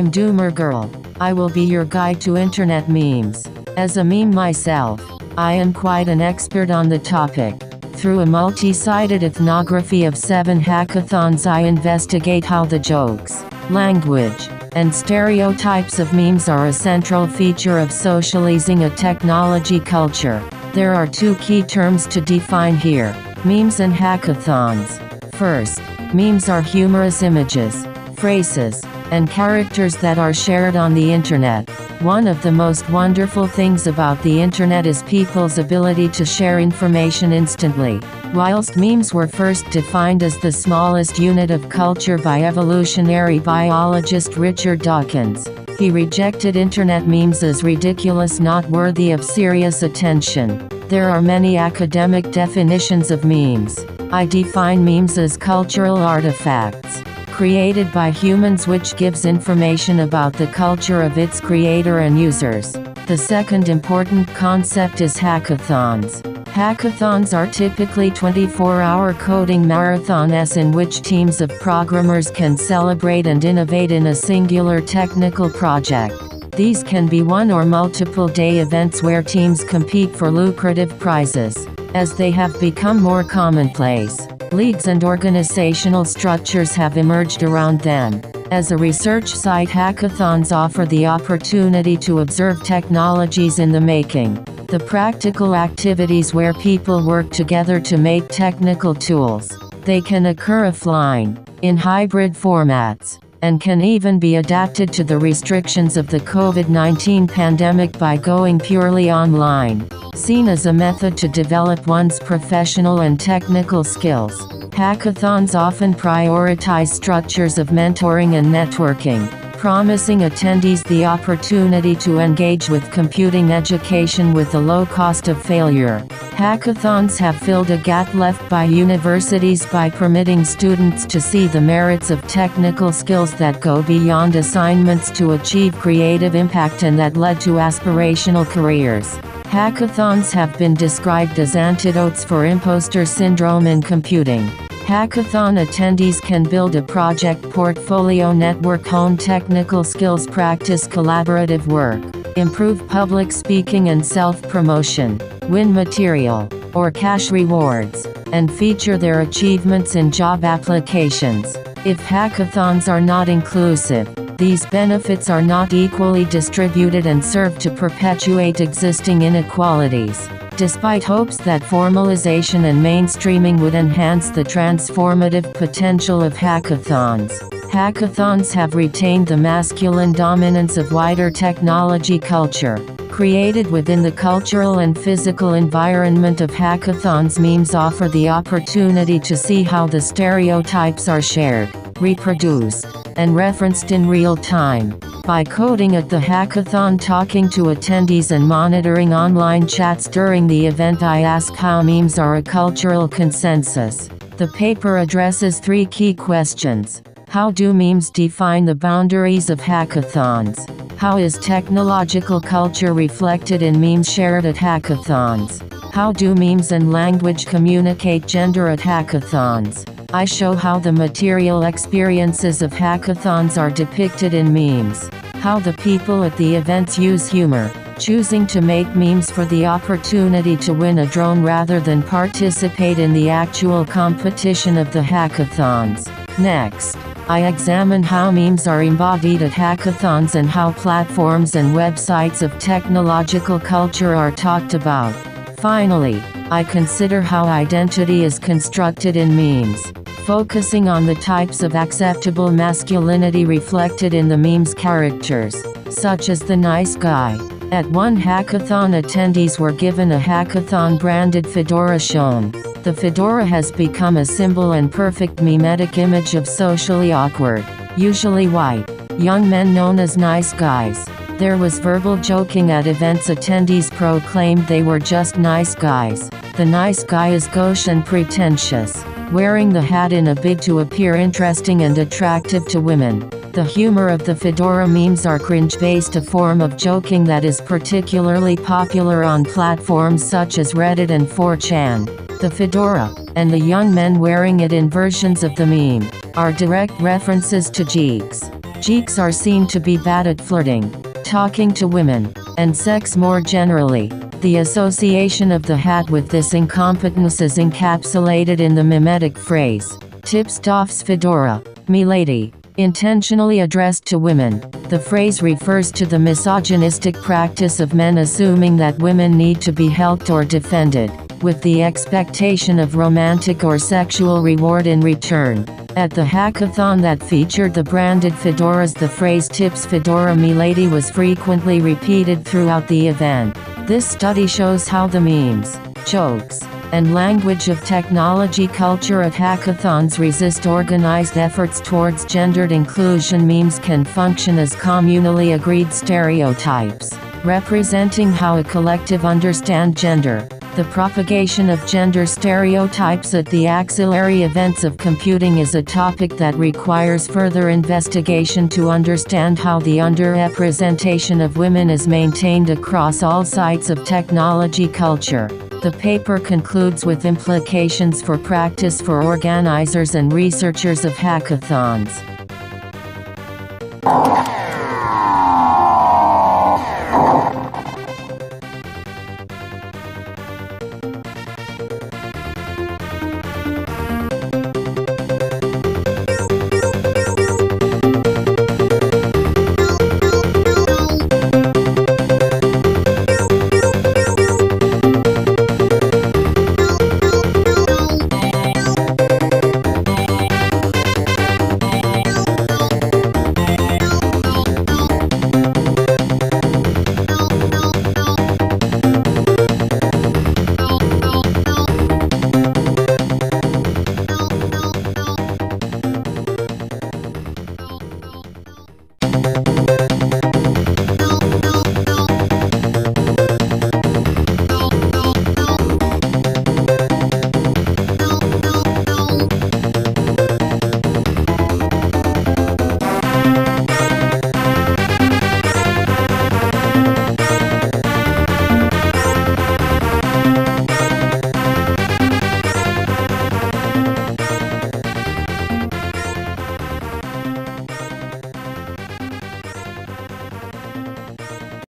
I'm Doomer Girl. I will be your guide to internet memes. As a meme myself, I am quite an expert on the topic. Through a multi-sited ethnography of seven hackathons I investigate how the jokes, language, and stereotypes of memes are a central feature of socializing a technology culture. There are two key terms to define here, memes and hackathons. First, memes are humorous images, phrases, and characters that are shared on the internet. One of the most wonderful things about the internet is people's ability to share information instantly. Whilst memes were first defined as the smallest unit of culture by evolutionary biologist Richard Dawkins, he rejected internet memes as ridiculous not worthy of serious attention. There are many academic definitions of memes. I define memes as cultural artifacts created by humans which gives information about the culture of its creator and users. The second important concept is hackathons. Hackathons are typically 24-hour coding marathons in which teams of programmers can celebrate and innovate in a singular technical project. These can be one or multiple day events where teams compete for lucrative prizes. As they have become more commonplace, Leagues and organizational structures have emerged around them. As a research site hackathons offer the opportunity to observe technologies in the making. The practical activities where people work together to make technical tools. They can occur offline, in hybrid formats, and can even be adapted to the restrictions of the COVID-19 pandemic by going purely online. Seen as a method to develop one's professional and technical skills, hackathons often prioritize structures of mentoring and networking, promising attendees the opportunity to engage with computing education with a low cost of failure. Hackathons have filled a gap left by universities by permitting students to see the merits of technical skills that go beyond assignments to achieve creative impact and that led to aspirational careers. Hackathons have been described as antidotes for imposter syndrome in computing. Hackathon attendees can build a project portfolio network hone technical skills practice collaborative work, improve public speaking and self-promotion, win material, or cash rewards, and feature their achievements in job applications. If hackathons are not inclusive, these benefits are not equally distributed and serve to perpetuate existing inequalities. Despite hopes that formalization and mainstreaming would enhance the transformative potential of hackathons, hackathons have retained the masculine dominance of wider technology culture. Created within the cultural and physical environment of hackathons memes offer the opportunity to see how the stereotypes are shared, reproduced, and referenced in real time. By coding at the hackathon talking to attendees and monitoring online chats during the event I ask how memes are a cultural consensus. The paper addresses three key questions. How do memes define the boundaries of hackathons? How is technological culture reflected in memes shared at hackathons? How do memes and language communicate gender at hackathons? I show how the material experiences of hackathons are depicted in memes. How the people at the events use humor, choosing to make memes for the opportunity to win a drone rather than participate in the actual competition of the hackathons. Next, I examine how memes are embodied at hackathons and how platforms and websites of technological culture are talked about. Finally, I consider how identity is constructed in memes focusing on the types of acceptable masculinity reflected in the meme's characters, such as the nice guy. At one hackathon attendees were given a hackathon branded fedora shown. The fedora has become a symbol and perfect mimetic image of socially awkward, usually white, young men known as nice guys. There was verbal joking at events attendees proclaimed they were just nice guys. The nice guy is gauche and pretentious wearing the hat in a bid to appear interesting and attractive to women. The humor of the fedora memes are cringe-based a form of joking that is particularly popular on platforms such as Reddit and 4chan. The fedora, and the young men wearing it in versions of the meme, are direct references to Geeks. Geeks are seen to be bad at flirting, talking to women, and sex more generally. The association of the hat with this incompetence is encapsulated in the mimetic phrase, Tipstoff's fedora, milady, intentionally addressed to women. The phrase refers to the misogynistic practice of men assuming that women need to be helped or defended, with the expectation of romantic or sexual reward in return. At the hackathon that featured the branded fedoras the phrase tips fedora milady was frequently repeated throughout the event. This study shows how the memes, jokes, and language of technology culture at hackathons resist organized efforts towards gendered inclusion memes can function as communally agreed stereotypes, representing how a collective understand gender. The propagation of gender stereotypes at the axillary events of computing is a topic that requires further investigation to understand how the underrepresentation of women is maintained across all sites of technology culture. The paper concludes with implications for practice for organizers and researchers of hackathons.